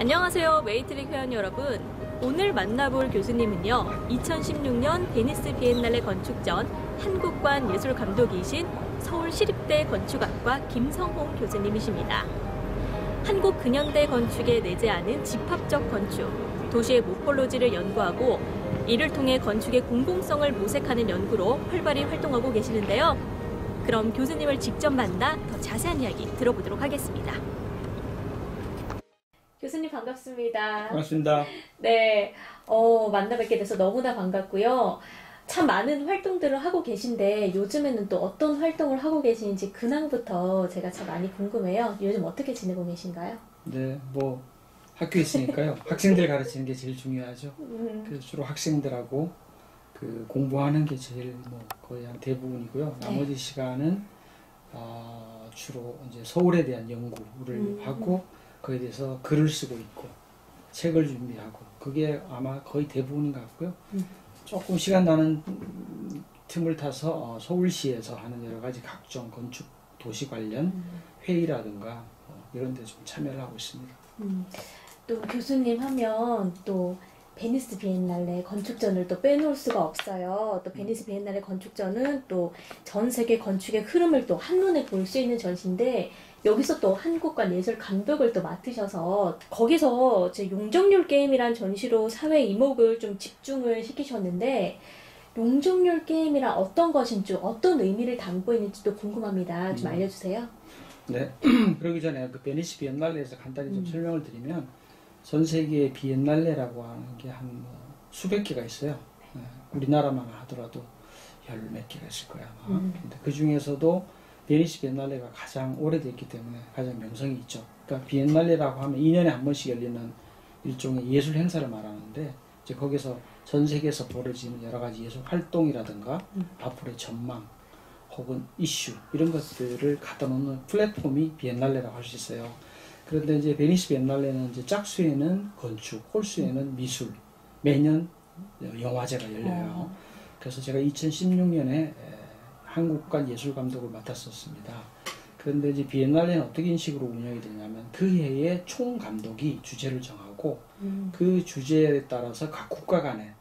안녕하세요. 웨이트릭 회원 여러분. 오늘 만나볼 교수님은요. 2016년 베니스 비엔날레 건축 전 한국관 예술 감독이신 서울시립대 건축학과 김성홍 교수님이십니다. 한국 근현대 건축에 내재하는 집합적 건축, 도시의 morphology를 연구하고 이를 통해 건축의 공공성을 모색하는 연구로 활발히 활동하고 계시는데요. 그럼 교수님을 직접 만나 더 자세한 이야기 들어보도록 하겠습니다. 교수님 반갑습니다. 반갑습니다. 네, 어, 만나 뵙게 돼서 너무나 반갑고요. 참 많은 활동들을 하고 계신데 요즘에는 또 어떤 활동을 하고 계시는지 근황부터 제가 참 많이 궁금해요. 요즘 어떻게 지내고 계신가요? 네, 뭐 학교에 있으니까요. 학생들 가르치는 게 제일 중요하죠. 음, 그래서 주로 학생들하고 그 공부하는 게 제일 뭐 거의 한 대부분이고요. 나머지 시간은 아, 주로 이제 서울에 대한 연구를 음. 하고 거기에 대해서 글을 쓰고 있고 책을 준비하고 그게 아마 거의 대부분인 것 같고요. 음. 조금 시간 나는 틈을 타서 어, 서울시에서 하는 여러 가지 각종 건축 도시 관련 음, 회의라든가 어, 이런 데 좀 참여를 하고 있습니다. 음. 또 교수님 하면 또 베니스 비엔날레 건축전을 또 빼놓을 수가 없어요. 또 베니스 비엔날레 건축전은 또 전 세계 건축의 흐름을 또 한눈에 볼 수 있는 전시인데 여기서 또 한국관 예술 감독을 또 맡으셔서 거기서 제 용적률 게임이란 전시로 사회 이목을 좀 집중을 시키셨는데 용적률 게임이란 어떤 것인지 어떤 의미를 담고 있는지도 궁금합니다. 좀 음. 알려주세요. 네. 그러기 전에 그 베니스 비엔날레에서 간단히 좀 음. 설명을 드리면 전 세계에 비엔날레라고 하는 게 한 수백 개가 있어요. 네. 우리나라만 하더라도 열 몇 개가 있을 거야. 아마. 음. 근데 그 중에서도 베니스 비엔날레가 가장 오래됐기 때문에 가장 명성이 있죠. 그러니까 비엔날레라고 하면 2년에 한 번씩 열리는 일종의 예술 행사를 말하는데 이제 거기서 전 세계에서 벌어지는 여러 가지 예술 활동이라든가 음. 앞으로의 전망 혹은 이슈 이런 것들을 갖다 놓는 플랫폼이 비엔날레라고 할 수 있어요. 그런데 이제 베니스 비엔날레는 이제 짝수에는 건축, 홀수에는 미술 매년 영화제가 열려요. 어. 그래서 제가 2016년에 한국관 예술 감독을 맡았었습니다. 그런데 이제 비엔날레는 어떻게 인식으로 운영이 되냐면 그 해의 총 감독이 주제를 정하고 음. 그 주제에 따라서 각 국가 간에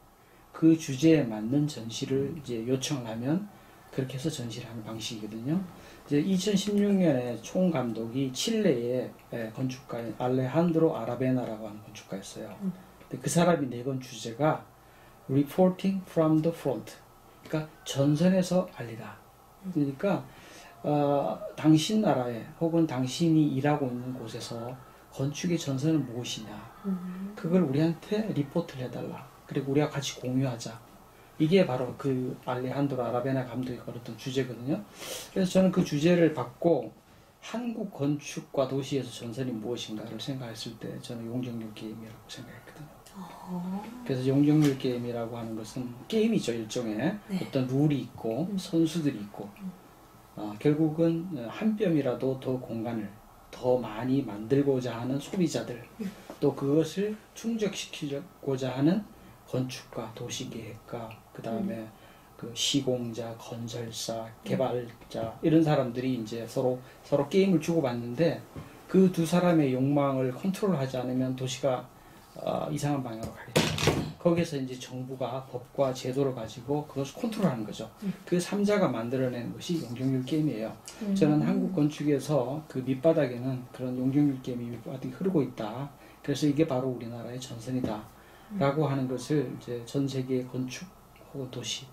그 주제에 맞는 전시를 이제 요청을 하면 그렇게 해서 전시를 하는 방식이거든요. 이제 2016년에 총 감독이 칠레의 에, 건축가인 알레한드로 아라베나라고 하는 건축가였어요. 음. 근데 그 사람이 내건 주제가 Reporting from the Front. 그러니까 전선에서 알리다. 그러니까 어, 당신 나라에 혹은 당신이 일하고 있는 곳에서 건축의 전선은 무엇이냐. 음. 그걸 우리한테 리포트를 해달라. 그리고 우리가 같이 공유하자. 이게 바로 그 알레한드로 아라베나 감독이 걸었던 주제거든요. 그래서 저는 그 주제를 받고 한국 건축과 도시에서 전선이 무엇인가를 생각했을 때 저는 용적률 게임이라고 생각했거든요. 어. 그래서 용적률 게임이라고 하는 것은 게임이죠 일종의 네. 어떤 룰이 있고 음. 선수들이 있고 어, 결국은 한 뼘이라도 더 공간을 더 많이 만들고자 하는 소비자들 음. 또 그것을 충족시키고자 하는 건축가 도시계획가 그 다음에 그 시공자 건설사 개발자 이런 사람들이 이제 서로 서로 게임을 주고받는데 그 두 사람의 욕망을 컨트롤하지 않으면 도시가 어, 이상한 방향으로 가겠죠. 거기서 이제 정부가 법과 제도를 가지고 그것을 컨트롤하는 거죠. 그 삼자가 만들어낸 것이 용적률 게임이에요. 음. 저는 한국 건축에서 그 밑바닥에는 그런 용적률 게임이 밑바닥에 흐르고 있다. 그래서 이게 바로 우리나라의 전선이다. 라고 하는 것을 이제 전 세계 건축 혹은 도시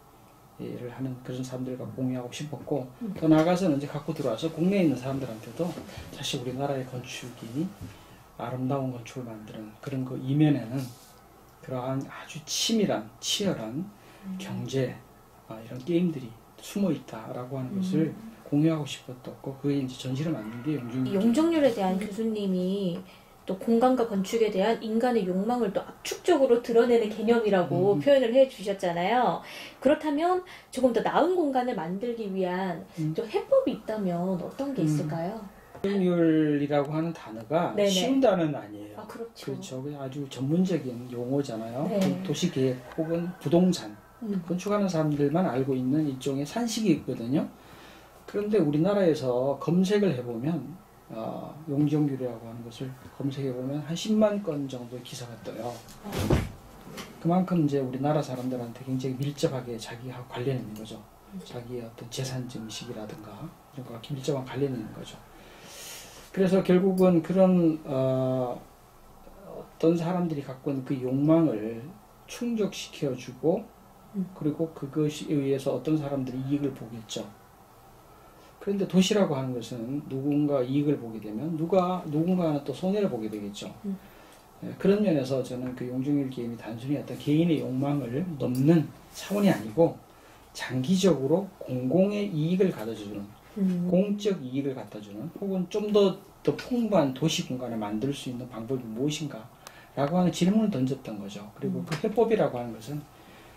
를 하는 그런 사람들과 공유하고 싶었고 더 나아가서는 이제 갖고 들어와서 국내에 있는 사람들한테도 사실 우리나라의 건축이 아름다운 건축을 만드는 그런 그 이면에는 그러한 아주 치밀한 치열한 경제 아, 이런 게임들이 숨어 있다라고 하는 것을 공유하고 싶었고 그게 이제 전시를 만든 게이 용중 용적률에 대한 교수님이 또 공간과 건축에 대한 인간의 욕망을 또 압축적으로 드러내는 개념이라고 음. 표현을 해 주셨잖아요. 그렇다면 조금 더 나은 공간을 만들기 위한 음. 또 해법이 있다면 어떤 게 음. 있을까요? 용률이라고 하는 단어가 네네. 쉬운 단어는 아니에요. 아 그렇죠. 그렇죠. 아주 전문적인 용어잖아요. 네. 도- 도시계획 혹은 부동산 음. 건축하는 사람들만 알고 있는 일종의 산식이거든요. 그런데 우리나라에서 검색을 해보면 어, 용적률이라고 하는 것을 검색해 보면 한 10만 건 정도 기사가 떠요. 그만큼 이제 우리나라 사람들한테 굉장히 밀접하게 자기하고 관련이 있는 거죠. 자기의 어떤 재산 증식이라든가 이런 거와 밀접한 관련이 있는 거죠. 그래서 결국은 그런 어, 어떤 사람들이 갖고 있는 그 욕망을 충족시켜주고 그리고 그것에 의해서 어떤 사람들이 이익을 보겠죠. 그런데 도시라고 하는 것은 누군가 이익을 보게 되면 누가 누군가는 또 손해를 보게 되겠죠. 예, 그런 면에서 저는 그 용종일 게임이 단순히 어떤 개인의 욕망을 넘는 차원이 아니고 장기적으로 공공의 이익을 가져주는 음. 공적 이익을 갖다주는 혹은 좀 더 더 풍부한 도시 공간을 만들 수 있는 방법이 무엇인가 라고 하는 질문을 던졌던 거죠. 그리고 그 해법이라고 하는 것은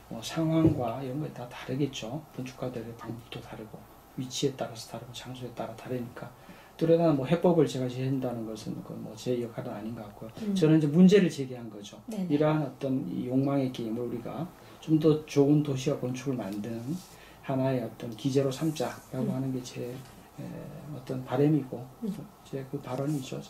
뭐 상황과 이런 거에 다 다르겠죠. 건축가들의 방법도 다르고 위치에 따라서 다르고 장소에 따라 다르니까 뚜렷한 뭐 해법을 제가 제시한다는 것은 그뭐제 역할은 아닌 것 같고요. 음. 저는 이제 문제를 제기한 거죠. 네네. 이러한 어떤 이 욕망의 게임을 우리가 좀 더 좋은 도시와 건축을 만드는 하나의 어떤 기제로 삼자라고 음. 하는 게 제 어떤 바람이고 제 그 발언이죠.